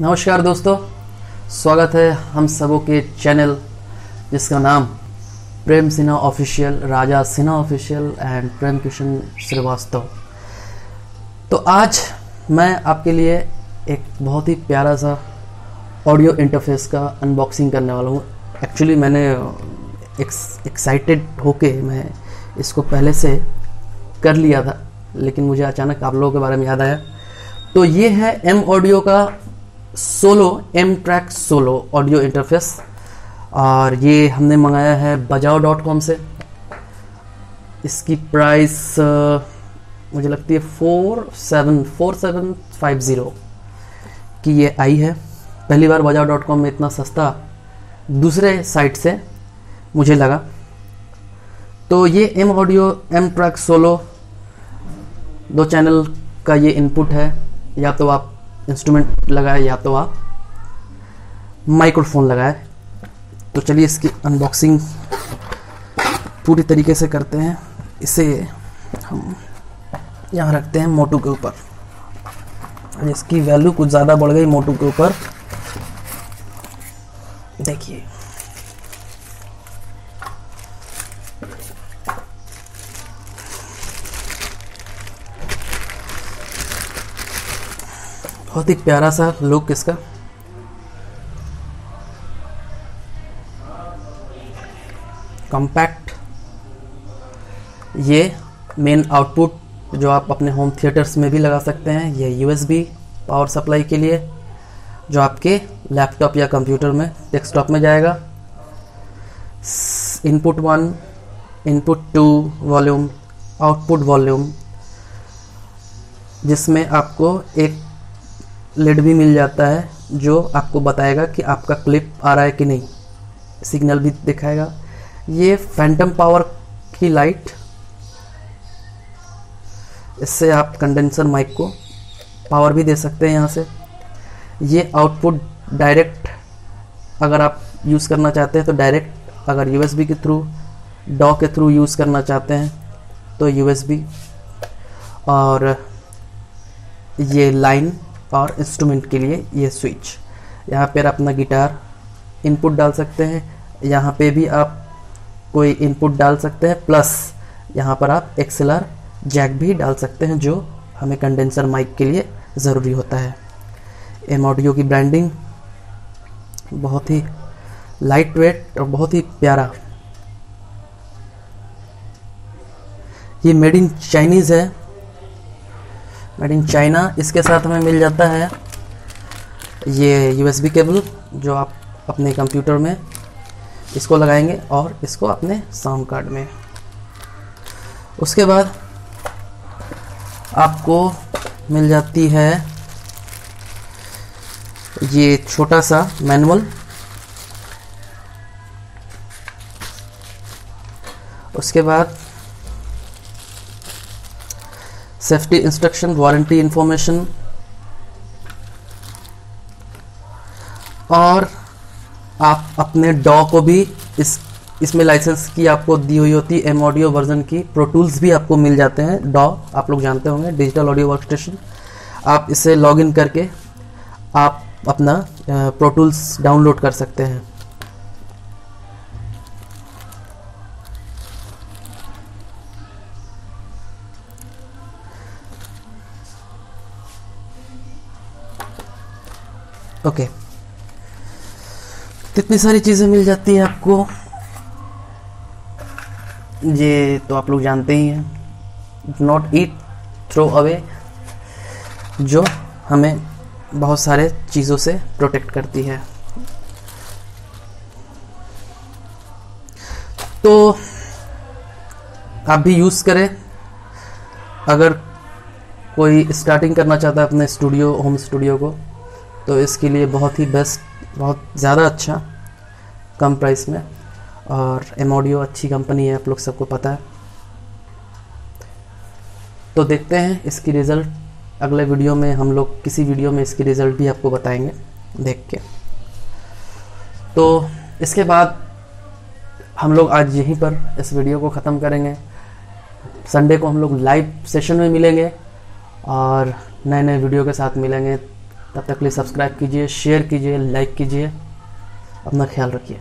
नमस्कार दोस्तों, स्वागत है हम सबों के चैनल, जिसका नाम Prem Sinha official, Raja Sinha official and Prem Kishan Srivastava. तो आज मैं आपके लिए एक बहुत ही प्यारा सा ऑडियो इंटरफेस का अनबॉक्सिंग करने वाला हूँ। एक्चुअली मैंने एक्साइटेड होके मैं इसको पहले से कर लिया था, लेकिन मुझे अचानक आप लोगों के बारे में याद आया। तो ये है एम ऑडियो का solo M track solo audio interface और ये हमने मंगाया है बजाओ डॉट कॉम से। इसकी प्राइस मुझे लगती है four seven four seven five zero की ये आई है। पहली बार बजाओ डॉट कॉम में इतना सस्ता दूसरे साइट से मुझे लगा। तो ये M audio M track solo दो चैनल का ये इनपुट है। या तो आप इंस्ट्रूमेंट लगाए, या तो आप माइक्रोफोन लगाए। तो चलिए इसकी अनबॉक्सिंग पूरी तरीके से करते हैं। इसे हम यहाँ रखते हैं मोटू के ऊपर। इसकी वैल्यू कुछ ज़्यादा बढ़ गई मोटू के ऊपर। देखिए। बहुत ही प्यारा सा लुक इसका कॉम्पैक्ट ये मेन आउटपुट जो आप अपने होम थिएटर्स में भी लगा सकते हैं, ये यूएसबी पावर सप्लाई के लिए, जो आपके लैपटॉप या कंप्यूटर में डेस्कटॉप में जाएगा। Input one input two volume output volume जिसमें आपको एक लिड भी मिल जाता है, जो आपको बताएगा कि आपका क्लिप आ रहा है कि नहीं। सिग्नल भी दिखाएगा। ये फैंटम पावर की लाइट इससे आप कंडेंसर माइक को पावर भी दे सकते हैं यहाँ से। ये आउटपुट डायरेक्ट अगर आप यूज़ करना चाहते हैं तो डायरेक्ट अगर यूएसबी के थ्रू डॉ के थ्रू यूज़ करना चाहते हैं तो यूएसबी और ये लाइन और इंस्ट्रूमेंट के लिए ये स्विच। यहाँ पर अपना गिटार इनपुट डाल सकते हैं। यहाँ पे भी आप कोई इनपुट डाल सकते हैं, प्लस यहाँ पर आप एक्सएलआर जैक भी डाल सकते हैं, जो हमें कंडेंसर माइक के लिए ज़रूरी होता है। एम ऑडियो की ब्रांडिंग बहुत ही लाइट वेट और बहुत ही प्यारा। ये मेड इन चाइनीज़ है। मेड इन चाइना इसके साथ हमें मिल जाता है ये यूएसबी केबल जो आप अपने कंप्यूटर में इसको लगाएँगे और इसको अपने साउंड कार्ड में। उसके बाद आपको मिल जाती है ये छोटा सा मैनुअल उसके बाद सेफ्टी इंस्ट्रक्शन वारंटी इंफॉर्मेशन और आप अपने डॉ को भी इस, इसमें लाइसेंस की आपको दी हुई होती है एम ऑडियो वर्जन की प्रो टूल्स भी आपको मिल जाते हैं, डॉ, आप लोग जानते होंगे डिजिटल ऑडियो वर्क स्टेशन आप इसे लॉग इन करके आप अपना प्रो टूल्स डाउनलोड कर सकते हैं। ओके कितनी सारी चीज़ें मिल जाती हैं आपको? ये तो आप लोग जानते ही हैं। नॉट ईट थ्रो अवे जो हमें बहुत सारे चीज़ों से प्रोटेक्ट करती है। तो आप भी यूज़ करें। अगर कोई स्टार्टिंग करना चाहता है अपने स्टूडियो होम स्टूडियो को तो इसके लिए बहुत ही बेस्ट बहुत ज़्यादा अच्छा कम प्राइस में। और एम ऑडियो अच्छी कंपनी है, आप लोग सबको पता है। तो देखते हैं इसकी रिज़ल्ट अगले वीडियो में हम लोग, किसी वीडियो में इसकी रिज़ल्ट भी आपको बताएँगे, देख के। तो इसके बाद हम लोग आज यहीं पर इस वीडियो को ख़त्म करेंगे। संडे को हम लोग लाइव सेशन में मिलेंगे और नए नए वीडियो के साथ मिलेंगे। तब तक के लिए सब्सक्राइब कीजिए शेयर कीजिए लाइक कीजिए अपना ख्याल रखिए।